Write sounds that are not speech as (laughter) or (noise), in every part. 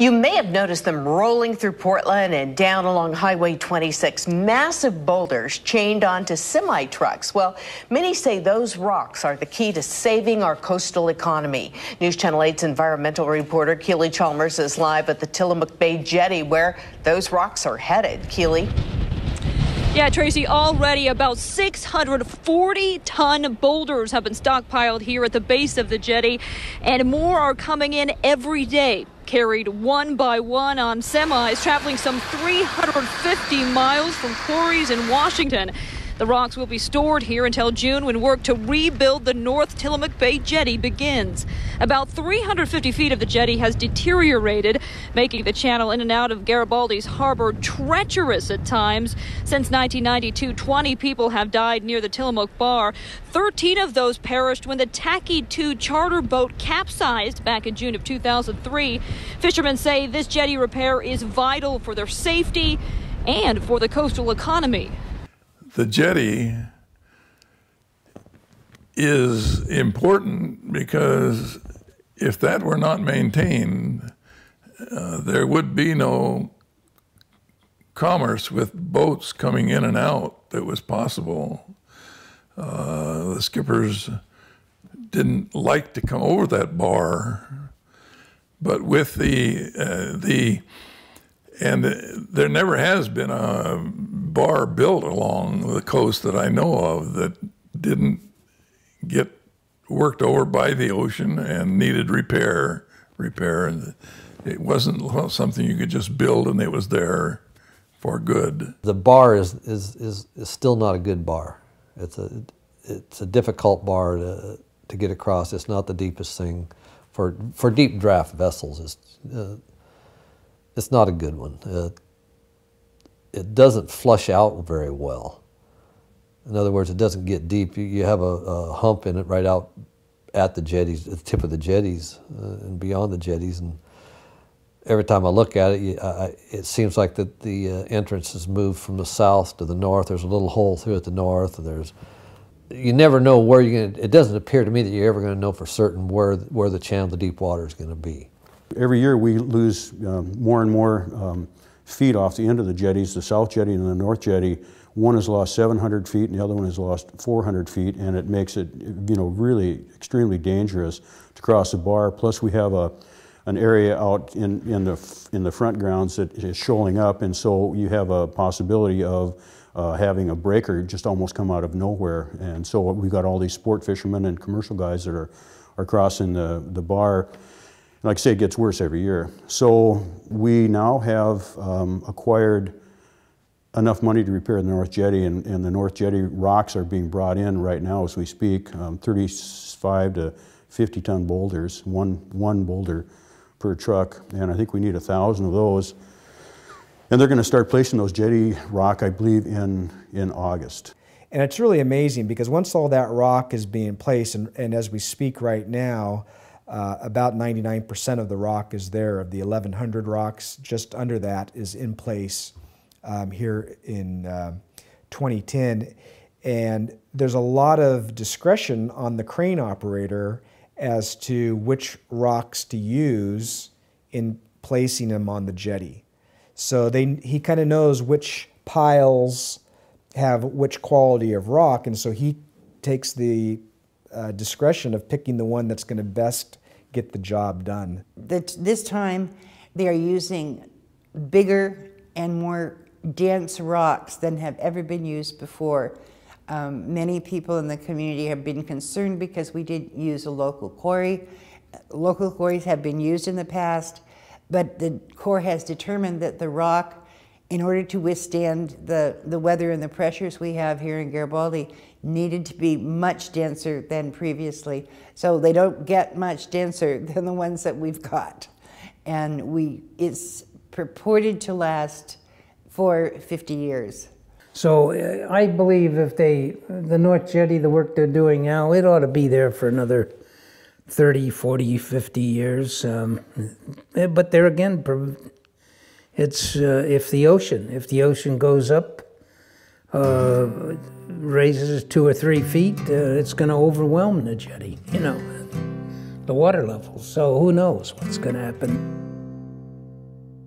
You may have noticed them rolling through Portland and down along Highway 26. Massive boulders chained onto semi trucks. Well, many say those rocks are the key to saving our coastal economy. News Channel 8's environmental reporter Keely Chalmers is live at the Tillamook Bay Jetty where those rocks are headed. Keely. Yeah, Tracy, already about 640 ton boulders have been stockpiled here at the base of the jetty, and more are coming in every day carried one by one on semis traveling some 350 miles from quarries in Washington. The rocks will be stored here until June when work to rebuild the North Tillamook Bay jetty begins. About 350 feet of the jetty has deteriorated, making the channel in and out of Garibaldi's harbor treacherous at times. Since 1992, 20 people have died near the Tillamook Bar. 13 of those perished when the Taki-Tooo charter boat capsized back in June of 2003. Fishermen say this jetty repair is vital for their safety and for the coastal economy the jetty is important because if that were not maintained, uh, there would be no commerce with boats coming in and out that was possible. Uh, the skippers didn't like to come over that bar, but with the uh, the and there never has been a bar built along the coast that I know of that didn't get worked over by the ocean and needed repair. Repair, and it wasn't something you could just build and it was there for good. The bar is is is, is still not a good bar. It's a it's a difficult bar to to get across. It's not the deepest thing for for deep draft vessels. It's uh, it's not a good one. Uh, it doesn't flush out very well. In other words, it doesn't get deep. You, you have a, a, hump in it right out at the jetties, at the tip of the jetties, uh, and beyond the jetties. And every time I look at it, you, I, it seems like that the uh, entrance has moved from the south to the north. There's a little hole through at the north. There's you never know where you're going. to, It doesn't appear to me that you're ever going to know for certain where where the channel the deep water is going to be. Every year we lose um, more and more um, feet off the end of the jetties, the south jetty and the north jetty. One has lost 700 feet and the other one has lost 400 feet, and it makes it, you know, really extremely dangerous to cross the bar. Plus, we have a an area out in, in the in the front grounds that is shoaling up, and so you have a possibility of uh, having a breaker just almost come out of nowhere. And so we've got all these sport fishermen and commercial guys that are are crossing the the bar like I say, it gets worse every year. So we now have um, acquired enough money to repair the North Jetty, and, and, the North Jetty rocks are being brought in right now as we speak, um, 35 to 50 ton boulders, one, one boulder per truck, and I think we need a thousand of those. And they're going to start placing those jetty rock, I believe, in, in August. And it's really amazing because once all that rock is being placed, and, and as we speak right now, uh, about 99% of the rock is there. Of the 1,100 rocks, just under that is in place um, here in uh, 2010. And there's a lot of discretion on the crane operator as to which rocks to use in placing them on the jetty. So they, he kind of knows which piles have which quality of rock, and so he takes the uh, discretion of picking the one that's going to best get the job done. This time, they are using bigger and more dense rocks than have ever been used before. Um, many people in the community have been concerned because we did use a local quarry. Local quarries have been used in the past, but the Corps has determined that the rock in order to withstand the, the weather and the pressures we have here in Garibaldi, needed to be much denser than previously. So they don't get much denser (laughs) than the ones that we've got. And we, it's purported to last for 50 years. So uh, I believe if they, the North Jetty, the work they're doing now, it ought to be there for another 30, 40, 50 years. Um, but there again, it's uh, if the ocean, if the ocean goes up, uh, raises two or three feet, uh, it's going to overwhelm the jetty. You know, the water level. So who knows what's going to happen?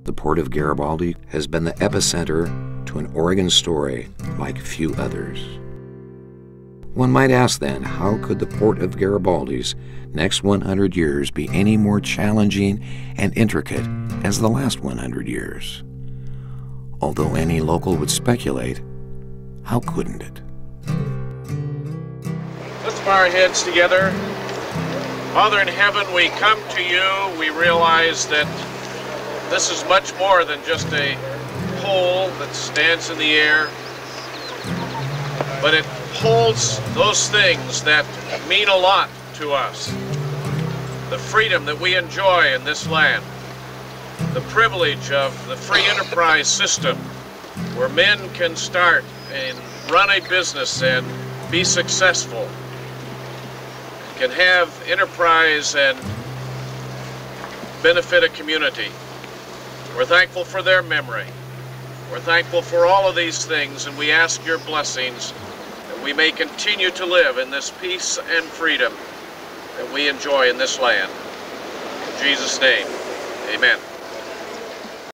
the port of Garibaldi has been the epicenter to an Oregon story like few others. One might ask then, how could the port of Garibaldi's next 100 years be any more challenging and intricate as the last 100 years? Although any local would speculate, how couldn't it? Let's bow our heads together. Father in heaven, we come to you. We realize that this is much more than just a pole that stands in the air, but it holds those things that mean a lot to us. The freedom that we enjoy in this land, the privilege of the free enterprise system where men can start and run a business and be successful, can have enterprise and benefit a community. We're thankful for their memory. We're thankful for all of these things, and we ask your blessings we may continue to live in this peace and freedom that we enjoy in this land. In Jesus' name, amen.